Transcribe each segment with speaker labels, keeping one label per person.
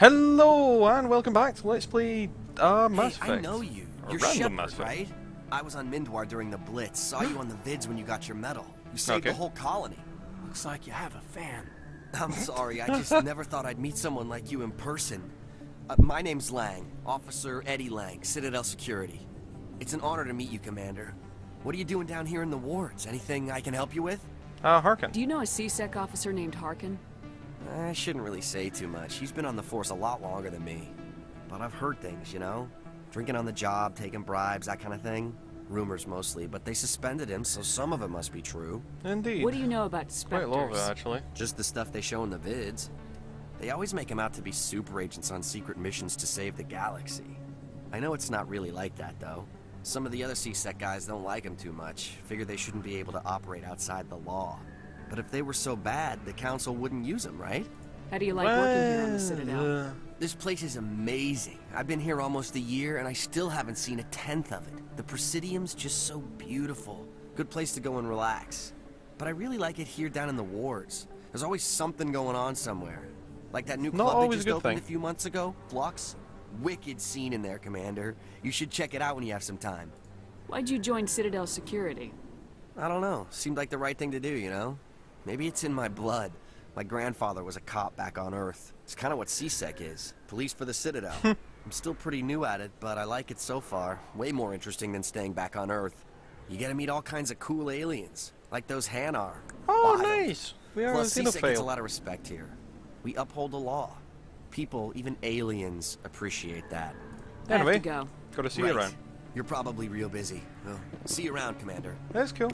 Speaker 1: Hello and welcome back to Let's Play uh, Mass
Speaker 2: hey,
Speaker 1: Effect.
Speaker 2: I know you.
Speaker 1: Or
Speaker 2: You're
Speaker 1: random
Speaker 2: Shepard,
Speaker 1: Mass Effect.
Speaker 2: right? I was on Mindoir during the Blitz. Saw you on the vids when you got your medal. You saved
Speaker 1: Okay.
Speaker 2: the whole colony.
Speaker 3: Looks like you have a fan.
Speaker 2: I'm sorry, I just never thought I'd meet someone like you in person. Uh, my name's Lang, Officer Eddie Lang, Citadel Security. It's an honor to meet you, Commander. What are you doing down here in the wards? Anything I can help you with?
Speaker 1: Uh, Harkin.
Speaker 4: Do you know a C-Sec officer named Harkin?
Speaker 2: I shouldn't really say too much. He's been on the force a lot longer than me. But I've heard things, you know? Drinking on the job, taking bribes, that kind of thing. Rumors mostly, but they suspended him, so some of it must be true.
Speaker 1: Indeed.
Speaker 4: What do you know about
Speaker 1: Quite
Speaker 4: Spectres?
Speaker 1: a lot of actually.
Speaker 2: Just the stuff they show in the vids. They always make him out to be super agents on secret missions to save the galaxy. I know it's not really like that, though. Some of the other C-Sec guys don't like him too much, figure they shouldn't be able to operate outside the law. But if they were so bad, the Council wouldn't use them, right?
Speaker 4: How do you like working here on the Citadel?
Speaker 1: Uh,
Speaker 2: This place is amazing. I've been here almost a year and I still haven't seen a tenth of it. The Presidium's just so beautiful. Good place to go and relax. But I really like it here down in the wards. There's always something going on somewhere. Like that new
Speaker 1: Not
Speaker 2: club they
Speaker 1: always a
Speaker 2: just opened
Speaker 1: thing.
Speaker 2: a few months ago, Flux. Wicked scene in there, Commander. You should check it out when you have some time.
Speaker 4: Why'd you join Citadel Security?
Speaker 2: I don't know. Seemed like the right thing to do, you know? Maybe it's in my blood. My grandfather was a cop back on Earth. It's kind of what C-Sec is. Police for the Citadel. I'm still pretty new at it, but I like it so far. Way more interesting than staying back on Earth. You get to meet all kinds of cool aliens, like those Hanar.
Speaker 1: Oh,
Speaker 2: Wild.
Speaker 1: nice. We are
Speaker 2: Plus, C-Sec gets a lot of respect here. We uphold the law. People, even aliens, appreciate that.
Speaker 4: I have
Speaker 1: Anyway,
Speaker 4: to go.
Speaker 1: got to see
Speaker 2: Right.
Speaker 1: you around.
Speaker 2: You're probably real busy. Well, see you around, Commander.
Speaker 1: That's cool.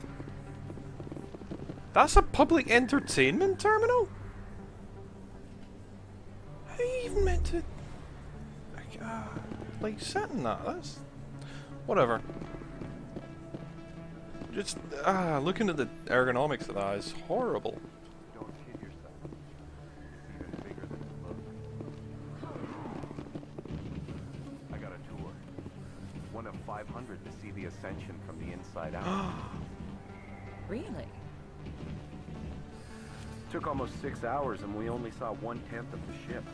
Speaker 1: That's a public entertainment terminal? How you even meant to... Like, uh, like sit in that? That's... Whatever. Just, ah, looking at the ergonomics of that is horrible.
Speaker 5: Six hours and we only saw one tenth of the ship.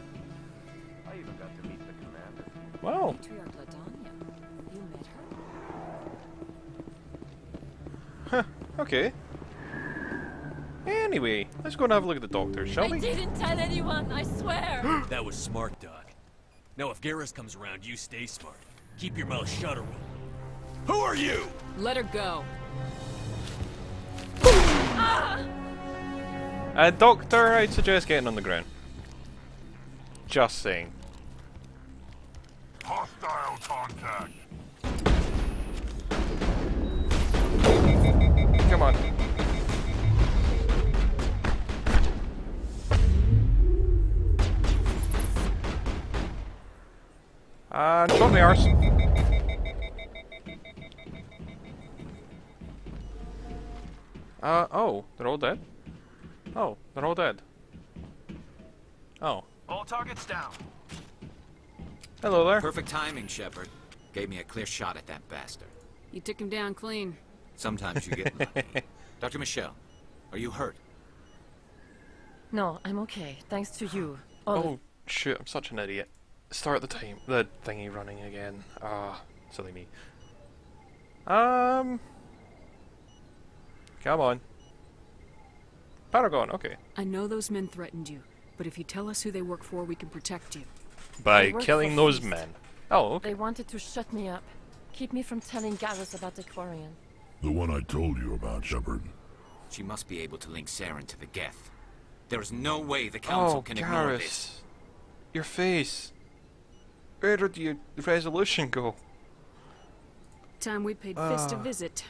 Speaker 5: I even got to meet the commander.
Speaker 1: Wow.
Speaker 6: Matriarch Lidanya. You met her?
Speaker 1: Huh, okay. Anyway, let's go and have a look at the doctor, shall
Speaker 6: I
Speaker 1: we?
Speaker 6: didn't tell anyone, I swear!
Speaker 7: That was smart, Doc. Now, if Garrus comes around, you stay smart. Keep your mouth shut or we'll... Who are you?
Speaker 4: Let her go.
Speaker 1: Uh, doctor, I'd suggest getting on the ground. Just saying.
Speaker 8: Hostile contact.
Speaker 1: Come on. And shot in the arse. Uh, oh, they're all dead? Oh, they're all dead. Oh.
Speaker 3: All targets down.
Speaker 1: Hello there.
Speaker 9: Perfect timing, Shepard. Gave me a clear shot at that bastard.
Speaker 4: You took him down clean.
Speaker 9: Sometimes you get lucky. Dr. Michel, are you hurt?
Speaker 6: No, I'm okay, thanks to you. All
Speaker 1: Oh, shoot, I'm such an idiot. Start the time, the thingy running again. Ah, silly me. Um. Come on. Paragon, okay.
Speaker 4: I know those men threatened you, but if you tell us who they work for, we can protect you.
Speaker 1: By killing those
Speaker 6: Feast.
Speaker 1: men. Oh, okay.
Speaker 6: They wanted to shut me up. Keep me from telling Garrus about the Quarian.
Speaker 8: The one I told you about, Shepard.
Speaker 9: She must be able to link Saren to the Geth. There is no way the Council
Speaker 1: Oh,
Speaker 9: can ignore this.
Speaker 1: Garrus. Your face. Where did your resolution go?
Speaker 4: Time we paid Fist a
Speaker 1: Ah.
Speaker 4: visit.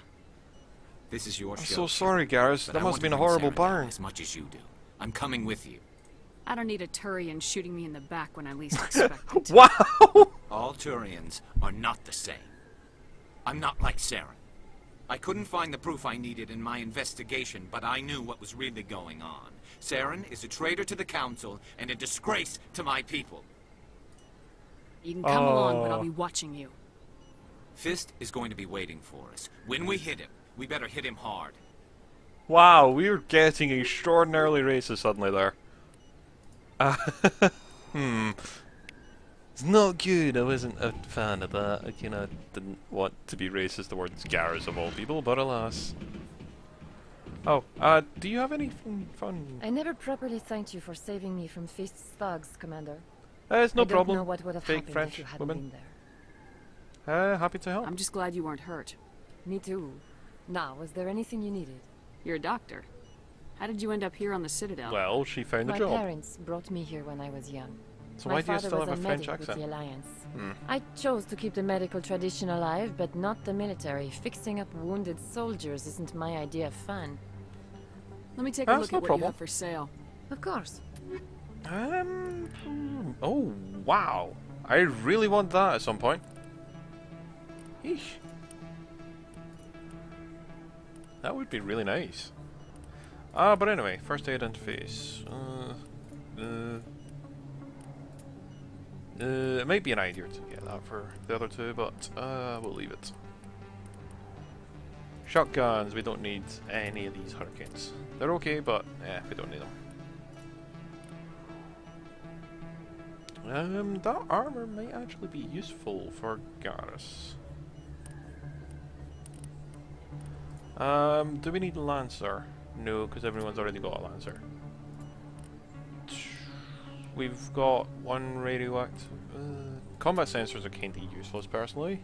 Speaker 9: This is your
Speaker 1: I'm
Speaker 9: show.
Speaker 1: so sorry, Garrus. That
Speaker 9: I
Speaker 1: must have been a horrible
Speaker 9: Saren
Speaker 1: burn.
Speaker 9: As much as you do. I'm coming with you.
Speaker 4: I don't need a Turian shooting me in the back when I least expect it.
Speaker 1: Wow!
Speaker 9: All Turians are not the same. I'm not like Saren. I couldn't find the proof I needed in my investigation, but I knew what was really going on. Saren is a traitor to the Council and a disgrace to my people.
Speaker 4: You can come along, but I'll
Speaker 1: Oh.
Speaker 4: be watching you.
Speaker 9: Fist is going to be waiting for us. When we hit him, we better hit him hard.
Speaker 1: Wow, we're getting extraordinarily racist suddenly there. Uh, hmm. It's not good. I wasn't a fan of that. I, you know, didn't want to be racist towards Garrus of all people, but alas. Oh, uh, do you have anything fun?
Speaker 6: I never properly thanked you for saving me from Fist's thugs, Commander.
Speaker 1: Uh, it's no
Speaker 6: I don't
Speaker 1: problem.
Speaker 6: know what would have
Speaker 1: Fake
Speaker 6: happened
Speaker 1: French
Speaker 6: if you hadn't
Speaker 1: woman.
Speaker 6: been there.
Speaker 1: Uh, happy to help.
Speaker 4: I'm just glad you weren't hurt.
Speaker 6: Me too. Now, was there anything you needed?
Speaker 4: You're a doctor. How did you end up here on the Citadel?
Speaker 1: Well, she found a
Speaker 6: My
Speaker 1: job.
Speaker 6: parents brought me here when I was young.
Speaker 1: So
Speaker 6: My
Speaker 1: why do you
Speaker 6: father
Speaker 1: still
Speaker 6: was
Speaker 1: have a
Speaker 6: a
Speaker 1: French
Speaker 6: medic with
Speaker 1: accent?
Speaker 6: the Alliance.
Speaker 1: Hmm.
Speaker 6: I chose to keep the medical tradition alive, but not the military. Fixing up wounded soldiers isn't my idea of fun.
Speaker 4: Let me take
Speaker 1: That's
Speaker 4: a look
Speaker 1: no
Speaker 4: at what
Speaker 1: problem.
Speaker 4: you have for sale.
Speaker 6: Of course.
Speaker 1: Um. Oh wow! I really want that at some point. Eesh. That would be really nice. Ah, but anyway, first aid interface. Uh, uh, uh, it might be an idea to get that for the other two, but uh, we'll leave it. Shotguns, we don't need any of these hurricanes. They're okay, but eh, we don't need them. Um, that armor might actually be useful for Garrus. Um, do we need a Lancer? No, because everyone's already got a Lancer. We've got one radioactive. Uh, combat sensors are kinda useless, personally.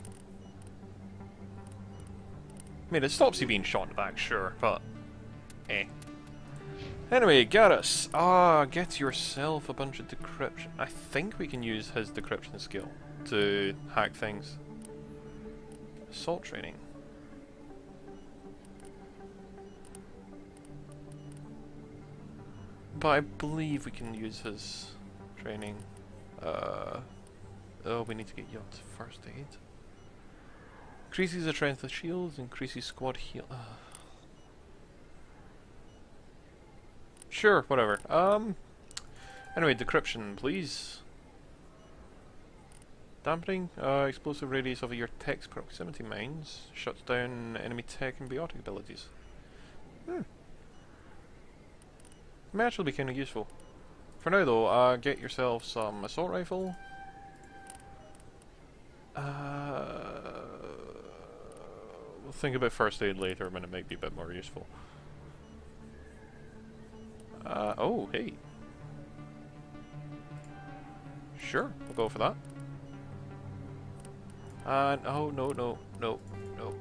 Speaker 1: I mean, it stops you being shot in the back, sure, but eh. Anyway, Garrus. Ah, get yourself a bunch of decryption. I think we can use his decryption skill to hack things. Assault training. But I believe we can use his training. Uh, oh, we need to get to first aid. Increases the strength of shields, increases squad heal. Uh. Sure, whatever. Um. Anyway, decryption, please. Dampening, uh, explosive radius of your tech's proximity mines shuts down enemy tech and biotic abilities. Hmm. May actually be kind of useful. For now, though, uh, get yourself some assault rifle. Uh, we'll think about first aid later when it might be a bit more useful. Uh, oh, hey. Sure, we'll go for that. And, oh, no, no, no, no.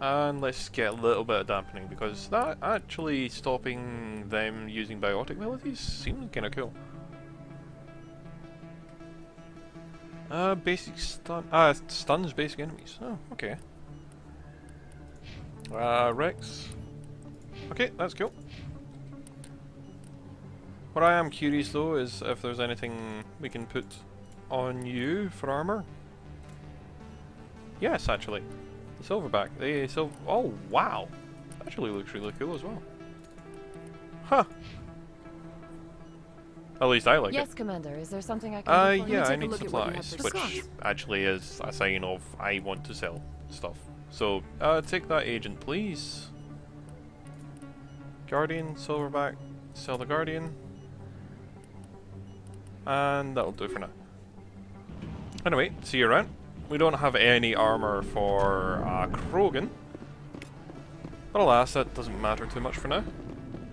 Speaker 1: And let's get a little bit of dampening, because that actually stopping them using biotic abilities seems kinda cool. Uh, basic stun. Ah, it stuns basic enemies. Oh, okay. Uh, Rex. Okay, that's cool. What I am curious though is if there's anything we can put on you for armor. Yes, actually. The silverback. The sil- Oh, wow. Actually looks really cool as well. Huh. At least I like it.
Speaker 6: yes, Commander. Is there something I can
Speaker 1: Uh,
Speaker 6: do for
Speaker 1: yeah? I need
Speaker 4: look at what you have
Speaker 1: supplies, which actually is a sign of I want to sell stuff. So, uh, take that agent, please. Guardian, Silverback, sell the Guardian. And that'll do for now. Anyway, see you around. We don't have any armor for uh, Krogan. But alas, that doesn't matter too much for now.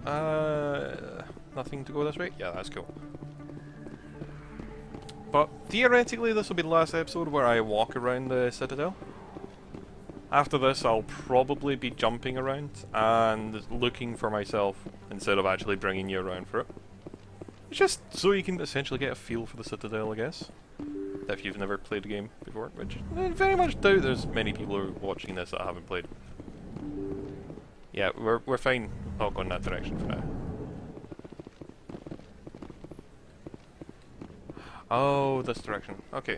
Speaker 1: Uh, nothing to go this way? Yeah, that's cool. But theoretically, this will be the last episode where I walk around the Citadel. After this, I'll probably be jumping around and looking for myself instead of actually bringing you around for it. It's just so you can essentially get a feel for the Citadel, I guess. If you've never played a game before, which I very much doubt there's many people who are watching this that haven't played. Yeah, we're, we're fine not going that direction for now. Oh, this direction. Okay.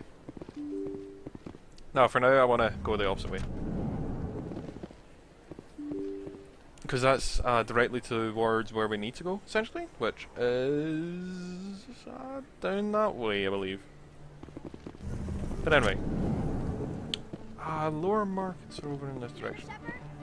Speaker 1: Now, for now, I want to go the opposite way. Because that's uh, directly towards where we need to go, essentially, which is uh, down that way, I believe. But anyway. Uh, lower markets are over in this direction.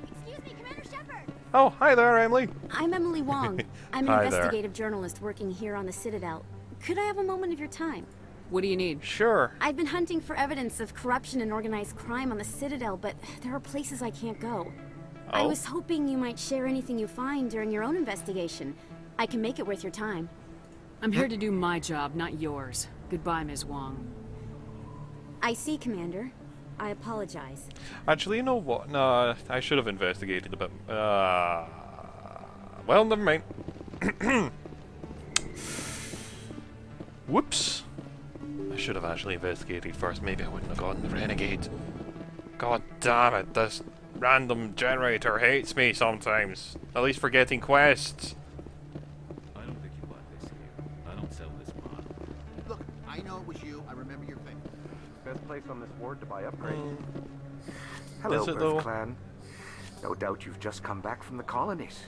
Speaker 10: Excuse me, Commander Shepard.
Speaker 1: Oh, hi there, Emily.
Speaker 10: I'm Emily Wong. I'm an
Speaker 1: Hi there.
Speaker 10: investigative journalist working here on the Citadel. Could I have a moment of your time?
Speaker 4: What do you need?
Speaker 1: Sure.
Speaker 10: I've been hunting for evidence of corruption and organized crime on the Citadel, but there are places I can't go.
Speaker 1: Oh.
Speaker 10: I was hoping you might share anything you find during your own investigation. I can make it worth your time.
Speaker 4: I'm here to do my job, not yours. Goodbye, Ms. Wong.
Speaker 10: I see, Commander. I apologize.
Speaker 1: Actually, you know what? No, I should have investigated a bit. Uh, well, never mind. Whoops. I should have actually investigated first. Maybe I wouldn't have gotten the renegade. God damn it, this random generator hates me sometimes. At least for getting quests.
Speaker 7: I don't think you bought this here. I don't sell this mod.
Speaker 11: Look, I know it was you. I remember your face.
Speaker 5: Best place on this ward to buy upgrades.
Speaker 1: Mm,
Speaker 12: Hello,
Speaker 1: Is
Speaker 12: Earth
Speaker 1: though?
Speaker 12: Clan. No doubt you've just come back from the colonies.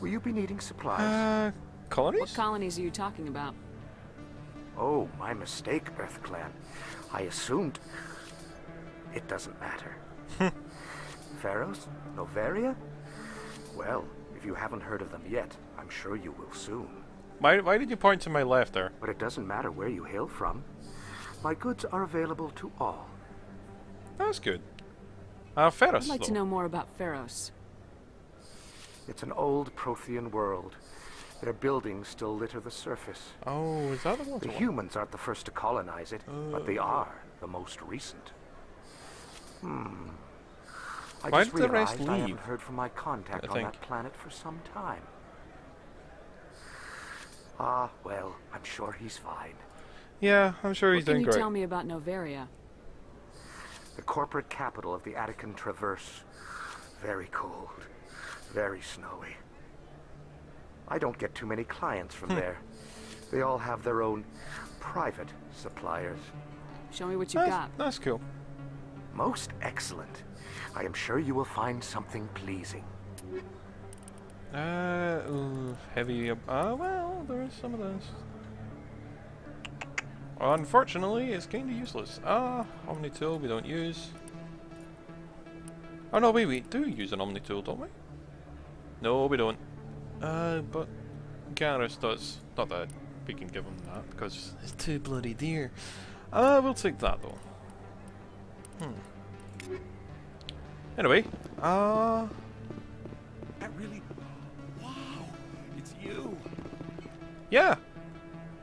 Speaker 12: Will you be needing supplies?
Speaker 1: Uh, colonies?
Speaker 4: What colonies are you talking about?
Speaker 12: oh, my mistake, Earth Clan. I assumed... It doesn't matter. Feros? Noveria? Well, if you haven't heard of them yet, I'm sure you will soon.
Speaker 1: Why, why did you point to my left there?
Speaker 12: But it doesn't matter where you hail from. My goods are available to all.
Speaker 1: That's good. Uh, Feros,
Speaker 4: I'd like to know more about Feros.
Speaker 12: It's an old Prothean world. Their buildings still litter the surface.
Speaker 1: Oh, is that the one?
Speaker 12: The humans aren't the first to colonize it, but they are the most recent. Hmm. I
Speaker 1: Why
Speaker 12: just
Speaker 1: did the rest
Speaker 12: realized I
Speaker 1: leave?
Speaker 12: haven't heard from my contact
Speaker 1: I
Speaker 12: on
Speaker 1: think.
Speaker 12: that planet for some time. Ah, well, I'm sure he's fine.
Speaker 1: Yeah, I'm sure he's doing
Speaker 4: What can
Speaker 1: doing
Speaker 4: you tell me about Noveria?
Speaker 12: The corporate capital of the Attican Traverse. Very cold. Very snowy. I don't get too many clients from
Speaker 1: Hmm.
Speaker 12: there. They all have their own private suppliers.
Speaker 4: Show me what you
Speaker 1: That's,
Speaker 4: got.
Speaker 1: that's cool.
Speaker 12: Most excellent. I am sure you will find something pleasing.
Speaker 1: Uh, heavy. Uh, well, there is some of this. Unfortunately, it's kind of useless. Ah, Omni tool we don't use. Oh no, wait, we do use an Omni tool, don't we? No, we don't. Uh, but Garrus does. Not that we can give him that because it's too bloody dear. Uh, we'll take that though. Hmm. Anyway, uh,
Speaker 7: That really... Wow! It's you!
Speaker 1: yeah.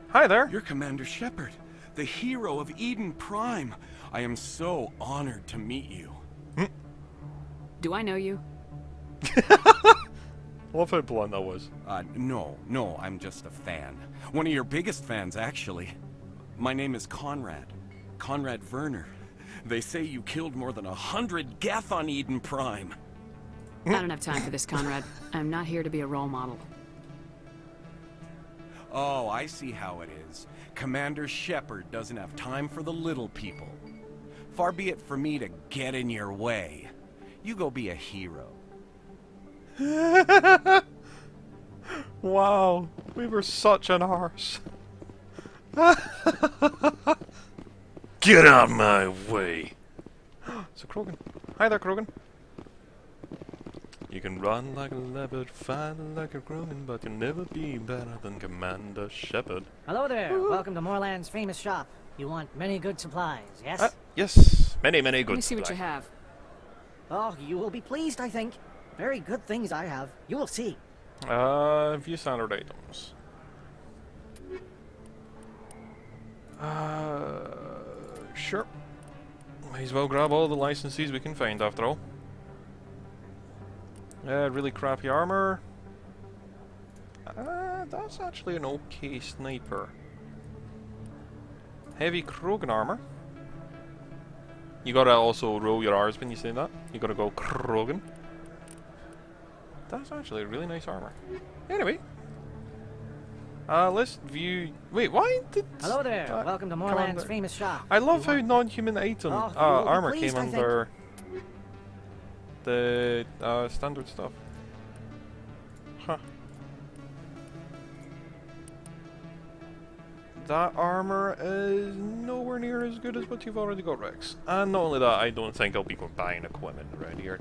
Speaker 1: Hi there.
Speaker 7: You're Commander Shepard, the hero of Eden Prime. I am so honored to meet you.
Speaker 4: Do I know you?
Speaker 1: Love how blunt that was.
Speaker 7: Uh, no, no, I'm just a fan. One of your biggest fans, actually. My name is Conrad. Conrad Werner. They say you killed more than a hundred Geth on Eden Prime.
Speaker 4: I don't have time for this, Conrad. I'm not here to be a role model.
Speaker 7: Oh, I see how it is. Commander Shepard doesn't have time for the little people. Far be it for me to get in your way. You go be a hero.
Speaker 1: Wow, we were such an arse. Get out of my way. so Krogan. Hi there, Krogan. You can run like a leopard, fight like a Krogan, but you'll never be better than Commander Shepard.
Speaker 13: Hello there. Welcome to Morlan's famous shop. You want many good supplies, yes?
Speaker 1: Uh, yes, many, many good
Speaker 4: Let
Speaker 1: good
Speaker 4: me see what you have.
Speaker 13: oh, you will be pleased, I think. Very good things I have. You will see.
Speaker 1: Uh, view standard items. Uh, sure. May as well grab all the licenses we can find after all. Uh, really crappy armor. Uh, that's actually an okay sniper. Heavy Krogan armor. You gotta also roll your R's when you say that. You gotta go Krogan. That's actually a really nice armor. Anyway. Uh, let's view... Wait, why did...
Speaker 13: Hello there. Welcome to
Speaker 1: come Morlan's
Speaker 13: famous shop.
Speaker 1: I love how non-human item
Speaker 13: Oh,
Speaker 1: uh,
Speaker 13: you will be
Speaker 1: armor came under the uh, standard stuff. Huh. That armor is nowhere near as good as what you've already got, Rex. And not only that, I don't think I'll be buying equipment around here.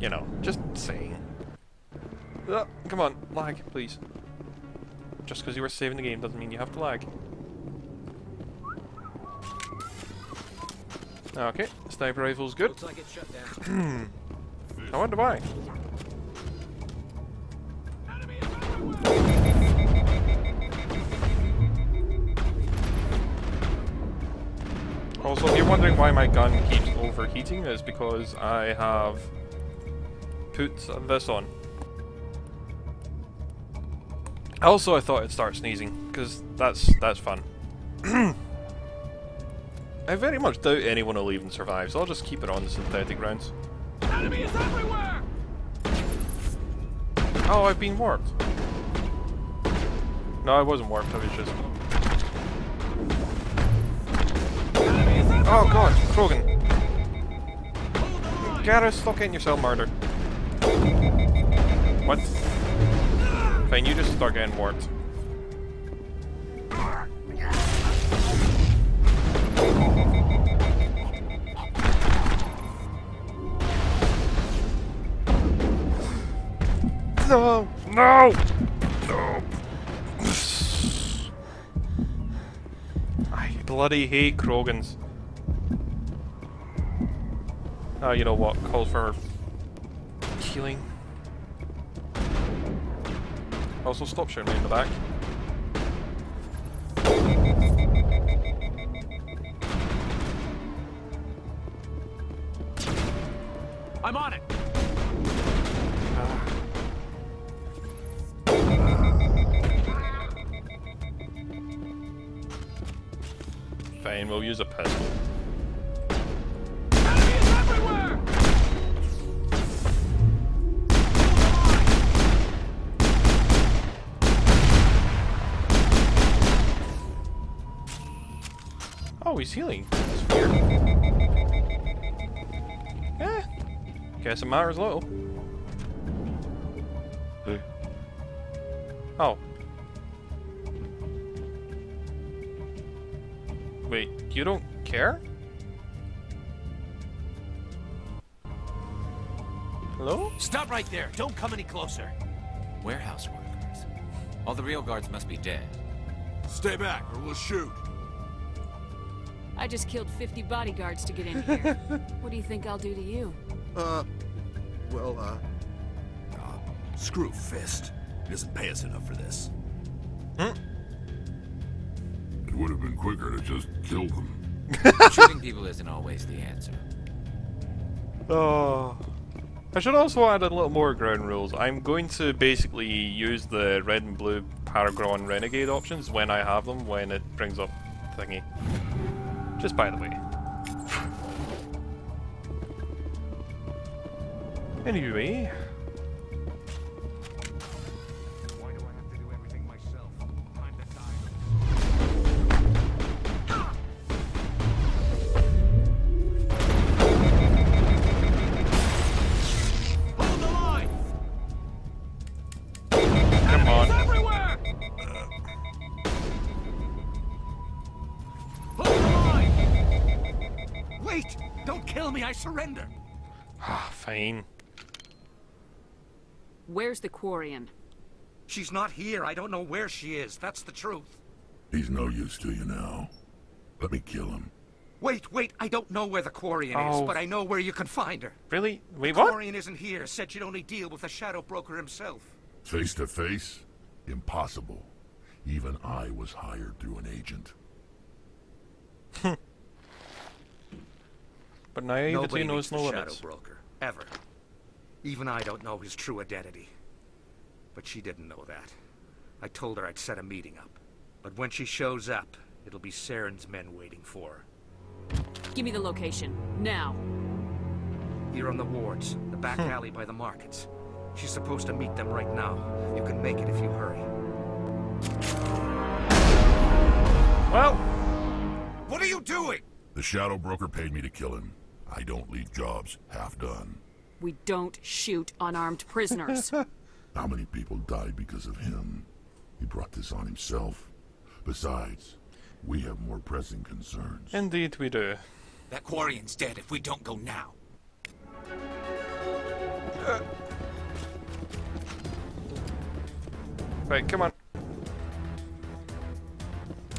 Speaker 1: You know, just saying. Uh, come on, lag, please. Just because you were saving the game doesn't mean you have to lag. Okay, sniper rifle's good.
Speaker 9: Like it's shut down.
Speaker 1: I wonder why. Also, if you're wondering why my gun keeps overheating, it's because I have put this on. Also, I thought it'd start sneezing, because that's, that's fun. I very much doubt anyone will even survive, so I'll just keep it on the synthetic rounds.
Speaker 12: Enemy is everywhere!
Speaker 1: Oh, I've been warped. No, I wasn't warped, I was just... Oh god, Krogan. Garrus, stop getting yourself murdered. What? Fine, you just start getting warped. No! No! No! I bloody hate Krogans. Oh, you know what? Call for healing. Also, stop shooting me in the back. Fine, we'll use a pistol.
Speaker 12: Enemy is everywhere!
Speaker 1: Oh, he's healing. That's weird. Eh. Guess it matters little. Oh. Wait, you don't care? Hello?
Speaker 12: Stop right there! Don't come any closer!
Speaker 9: Warehouse workers. All the real guards must be dead.
Speaker 8: Stay back or we'll shoot.
Speaker 4: I just killed 50 bodyguards to get in here. what do you think I'll do to you?
Speaker 14: Uh, well, uh,
Speaker 8: Screw Fist. He doesn't pay us enough for this.
Speaker 1: Hmm?
Speaker 8: It would have been quicker to just kill them.
Speaker 9: Shooting people isn't always the answer.
Speaker 1: Oh. I should also add a little more ground rules. I'm going to basically use the red and blue Paragon Renegade options when I have them, when it brings up thingy. Just by the way. Anyway. Fine.
Speaker 4: Where's the Quarian?
Speaker 12: She's not here. I don't know where she is. That's the truth.
Speaker 8: He's no use to you now. Let me kill him.
Speaker 12: Wait, wait. I don't know where the Quarian
Speaker 1: Oh.
Speaker 12: is, but I know where you can find her.
Speaker 1: Really? Wait,
Speaker 12: the
Speaker 1: what?
Speaker 12: Quarian isn't here. Said she'd only deal with the Shadow Broker himself.
Speaker 8: Face to face? Impossible. Even I was hired through an agent.
Speaker 1: But naivety
Speaker 12: Nobody
Speaker 1: knows
Speaker 12: meets
Speaker 1: no
Speaker 12: the Shadow
Speaker 1: limits.
Speaker 12: Broker. Ever. Even I don't know his true identity. But she didn't know that. I told her I'd set a meeting up. But when she shows up, it'll be Saren's men waiting for her.
Speaker 4: Give me the location. Now.
Speaker 12: Here on the wards, the back hmm. alley by the markets. She's supposed to meet them right now. You can make it if you hurry.
Speaker 1: Well,
Speaker 12: What are you doing?
Speaker 8: The Shadow Broker paid me to kill him. I don't leave jobs half done.
Speaker 4: We don't shoot unarmed prisoners.
Speaker 8: How many people died because of him? He brought this on himself. Besides, we have more pressing concerns.
Speaker 1: indeed we do.
Speaker 9: That Quarian's dead if we don't go now.
Speaker 1: Right, come on.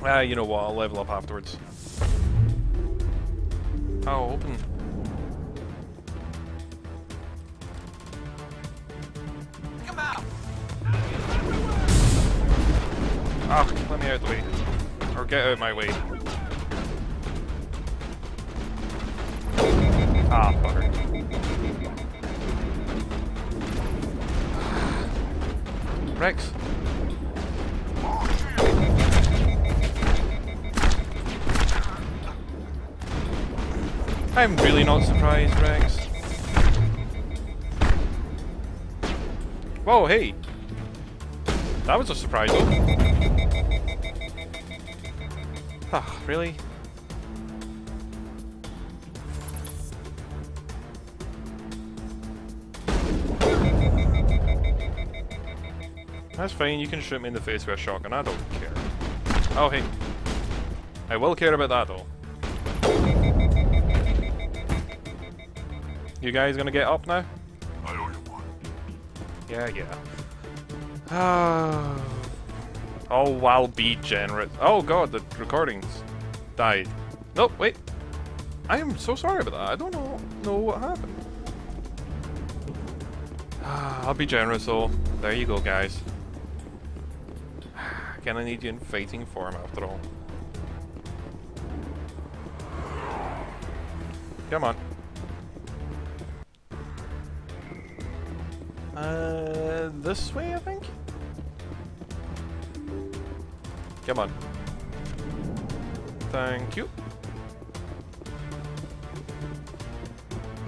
Speaker 1: Ah, you know what? I'll level up afterwards. Oh, open. Ah, let me out of the way. Or get out of my way. Ah, fucker. Rex. I'm really not surprised, Rex. Whoa, hey! That was a surprise, really? That's fine, you can shoot me in the face with a shotgun, I don't care. Oh, hey. I will care about that, though. You guys gonna get up now?
Speaker 8: I owe you one.
Speaker 1: Yeah, yeah. Ah. oh, I'll be generous. Oh god, the recordings died. Nope, wait. I am so sorry about that. I don't know know what happened. I'll be generous though. There you go, guys. Gonna need you in fighting form after all. Come on. Uh, this way, I think? Come on. Thank you.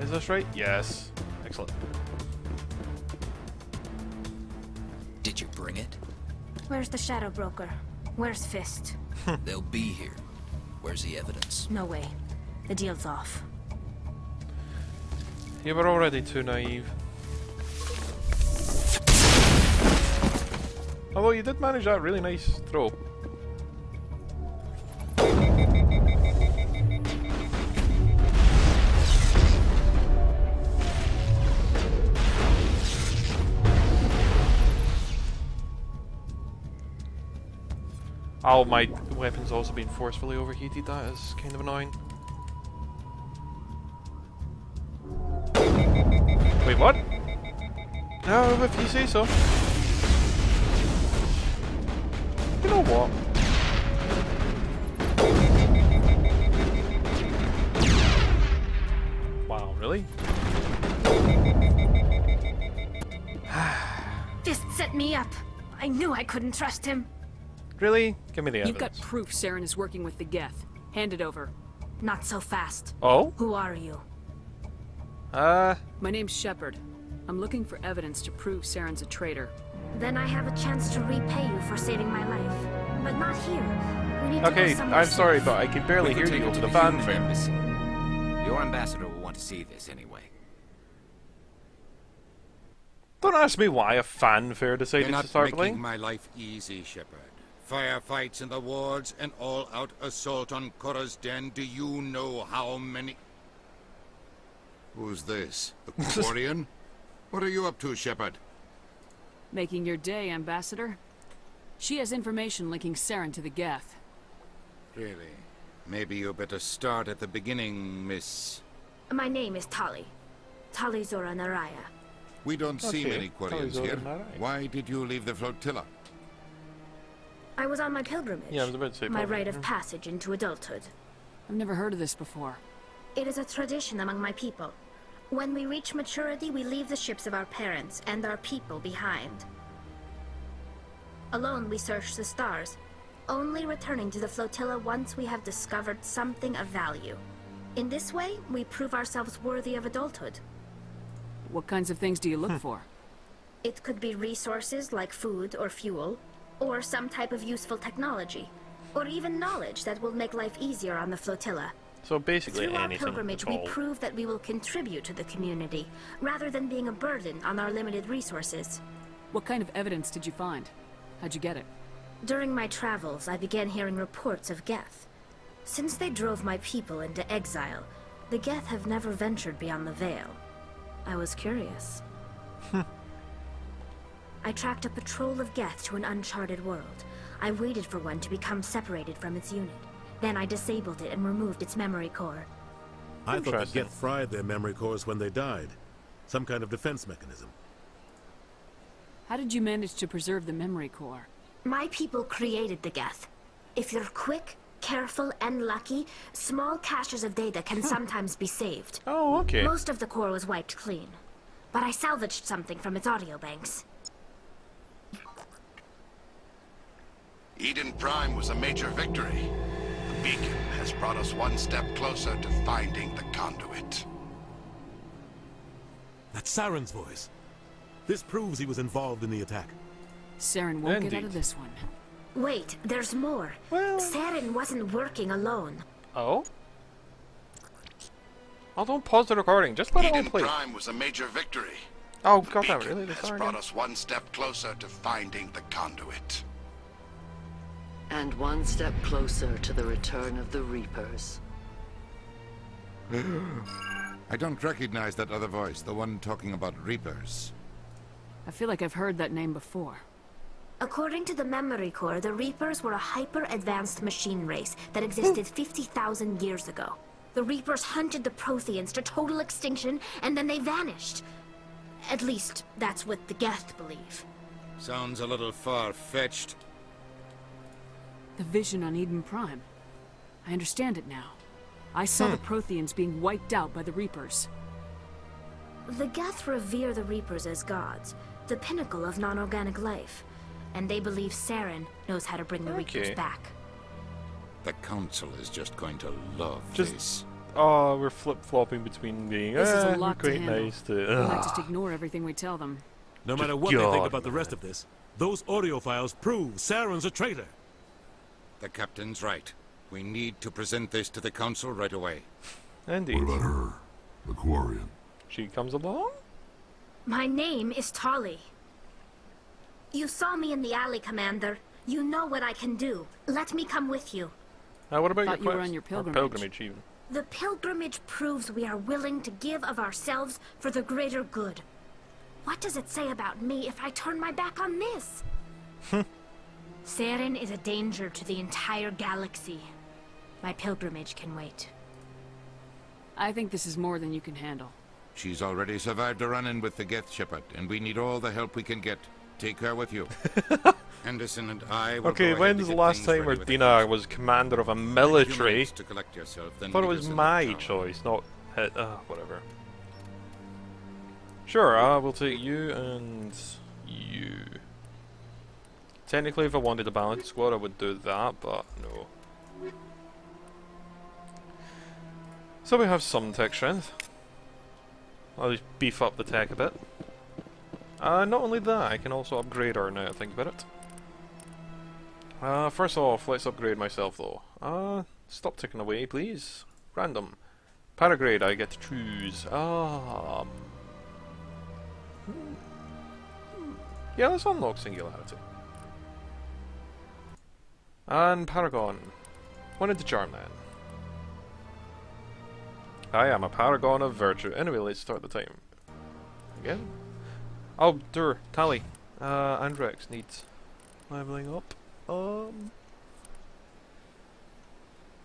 Speaker 1: Is this right? Yes. Excellent.
Speaker 9: Did you bring it?
Speaker 10: Where's the Shadow Broker? Where's Fist?
Speaker 9: They'll be here. Where's the evidence?
Speaker 10: No way. The deal's off.
Speaker 1: You were already too naive. Although you did manage that really nice throw. Oh, my weapon's also been forcefully overheated. That is kind of annoying. Wait, what? No, if you say so. You know what? Wow, really?
Speaker 10: Fist set me up. I knew I couldn't trust him.
Speaker 1: Really? Give me the
Speaker 4: You've
Speaker 1: evidence.
Speaker 4: got proof Saren is working with the Geth. Hand it over.
Speaker 10: Not so fast.
Speaker 1: Oh?
Speaker 10: Who are you?
Speaker 1: Uh,
Speaker 4: My name's Shepard. I'm looking for evidence to prove Saren's a traitor.
Speaker 10: Then I have a chance to repay you for saving my life. But not here. We need
Speaker 1: okay,
Speaker 10: go
Speaker 1: I'm sorry, but I can barely hear you
Speaker 9: it
Speaker 1: over
Speaker 9: to
Speaker 1: the
Speaker 9: the
Speaker 1: fanfare.
Speaker 9: Your ambassador will want to see this anyway.
Speaker 1: Don't ask me why a fanfare decided
Speaker 11: You're not
Speaker 1: to start
Speaker 11: making
Speaker 1: playing.
Speaker 11: my life easy, Shepard. Firefights in the wards, an all-out assault on Chora's den. Do you know how many... Who's this? A Quarian? what are you up to, Shepard?
Speaker 4: Making your day, Ambassador. She has information linking Saren to the Geth.
Speaker 11: Really? Maybe you better start at the beginning, Miss...
Speaker 10: My name is Tali. Tali'Zorah nar Rayya.
Speaker 11: We don't see many Quarians here.
Speaker 1: Zoranai.
Speaker 11: Why did you leave the flotilla?
Speaker 10: I was on my pilgrimage.
Speaker 1: Yeah, I was about to say
Speaker 10: My
Speaker 1: pilgrimage,
Speaker 10: rite of passage into adulthood.
Speaker 4: I've never heard of this before.
Speaker 10: It is a tradition among my people. When we reach maturity, we leave the ships of our parents and our people behind. Alone, we search the stars, only returning to the flotilla once we have discovered something of value. In this way, we prove ourselves worthy of adulthood.
Speaker 4: What kinds of things do you look hmm. for?
Speaker 10: It could be resources like food or fuel, or some type of useful technology, or even knowledge that will make life easier on the flotilla.
Speaker 1: So basically
Speaker 10: Through our pilgrimage, we
Speaker 1: all.
Speaker 10: prove that we will contribute to the community, rather than being a burden on our limited resources.
Speaker 4: What kind of evidence did you find? How'd you get it?
Speaker 10: During my travels, I began hearing reports of Geth. Since they drove my people into exile, the Geth have never ventured beyond the Veil. I was curious. I tracked a patrol of Geth to an uncharted world. I waited for one to become separated from its unit. Then I disabled it and removed its memory core.
Speaker 15: I thought the
Speaker 1: Interesting.
Speaker 15: Geth fried their memory cores when they died. Some kind of defense mechanism.
Speaker 4: How did you manage to preserve the memory core?
Speaker 10: My people created the Geth. If you're quick, careful, and lucky, small caches of data can sometimes be saved.
Speaker 1: Oh, okay.
Speaker 10: Most of the core was wiped clean. But I salvaged something from its audio banks.
Speaker 16: Eden Prime was a major victory. The beacon has brought us one step closer to finding the conduit.
Speaker 15: That's Saren's voice. This proves he was involved in the attack.
Speaker 4: Saren won't get out of this one.
Speaker 10: Wait, there's more. Well... Saren wasn't working alone.
Speaker 1: Oh? Oh, don't pause the recording. Just let it all
Speaker 16: Eden
Speaker 1: play.
Speaker 16: Prime was a major victory.
Speaker 1: Oh,
Speaker 16: The
Speaker 1: goddamn,
Speaker 16: beacon
Speaker 1: really? This
Speaker 16: has brought us one step closer to finding the conduit.
Speaker 17: And one step closer to the return of the Reapers.
Speaker 11: I don't recognize that other voice, the one talking about Reapers.
Speaker 4: I feel like I've heard that name before.
Speaker 10: According to the memory core, the Reapers were a hyper-advanced machine race that existed 50,000 years ago. The Reapers hunted the Protheans to total extinction, and then they vanished. At least, that's what the Geth believe.
Speaker 11: Sounds a little far-fetched.
Speaker 4: The vision on Eden Prime. I understand it now. I saw the Protheans being wiped out by the Reapers.
Speaker 10: The Geth revere the Reapers as gods, the pinnacle of non-organic life. And they believe Saren knows how to bring the Reapers back.
Speaker 11: The Council is just going to love
Speaker 1: Just-
Speaker 11: this.
Speaker 1: Oh, we're flip-flopping between being
Speaker 4: This is
Speaker 1: "Ah,
Speaker 4: a
Speaker 1: we're
Speaker 4: lot to
Speaker 1: quite
Speaker 4: handle.
Speaker 1: nice to...
Speaker 4: They might
Speaker 1: Ugh.
Speaker 4: just ignore everything we tell them.
Speaker 15: No matter
Speaker 1: Good
Speaker 15: what they think
Speaker 1: God,
Speaker 15: about the rest of this, those audio files prove Saren's a traitor.
Speaker 11: The Captain's right. We need to present this to the Council right away.
Speaker 1: Indeed.
Speaker 8: What about her? The Quarian.
Speaker 1: She comes along?
Speaker 10: My name is Tali. You saw me in the alley, Commander. You know what I can do. Let me come with you.
Speaker 1: Uh, what about
Speaker 4: Thought
Speaker 1: your
Speaker 4: you were
Speaker 1: quest?
Speaker 4: on your pilgrimage.
Speaker 1: pilgrimage, even.
Speaker 10: The pilgrimage proves we are willing to give of ourselves for the greater good. What does it say about me if I turn my back on this? Saren is a danger to the entire galaxy. My pilgrimage can wait.
Speaker 4: I think this is more than you can handle.
Speaker 11: She's already survived a run-in with the Geth Shepard, and we need all the help we can get. Take her with you. Anderson and I will
Speaker 1: Okay,
Speaker 11: go ahead
Speaker 1: when's the last time
Speaker 11: ready
Speaker 1: where
Speaker 11: with the
Speaker 1: Dina was commander of a military?
Speaker 11: minutes to collect yourself, then
Speaker 1: thought it was
Speaker 11: us in the
Speaker 1: my choice, not hit. Uh, whatever. Sure, I will take you and you. Technically, if I wanted a balanced squad, I would do that, but no. So we have some tech strength. I'll just beef up the tech a bit. Uh, not only that, I can also upgrade her now I think about it. Uh, first off, let's upgrade myself though. Uh, stop ticking away, please. Random. Paragrade, I get to choose. Um. Yeah, let's unlock Singularity. And Paragon. Wanted to charm then. I am a paragon of virtue. Anyway, let's start the time. Again? Oh, Dur, Tali. Uh, Andrex needs leveling up. Um.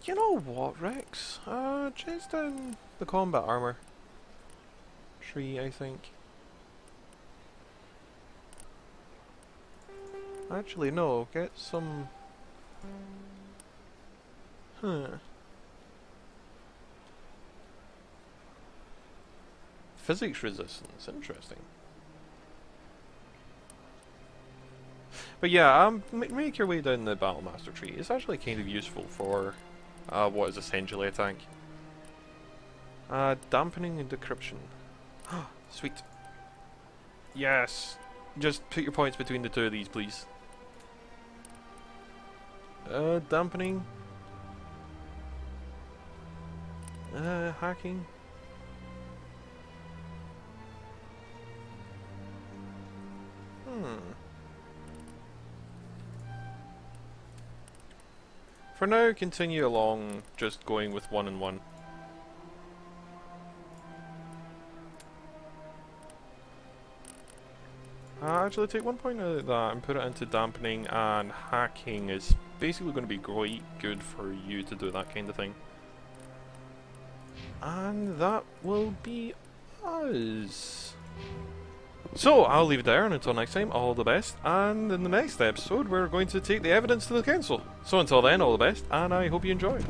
Speaker 1: You know what, Rex? Uh, chase down the combat armor. Tree, I think. Actually, no. Get some. Huh. Physics resistance. Interesting. But yeah, um, make your way down the Battle Master tree. It's actually kind of useful for uh, what is essentially a tank. Uh, dampening and decryption. Sweet. Yes. Just put your points between the two of these, please. Uh, dampening. Uh, hacking. Hmm. For now, continue along, just going with one and one. Uh, actually, take one point out of that and put it into dampening and hacking is basically going to be quite good for you to do that kind of thing. And that will be us. So, I'll leave it there, and until next time, all the best, and in the next episode, we're going to take the evidence to the council. So until then, all the best, and I hope you enjoy.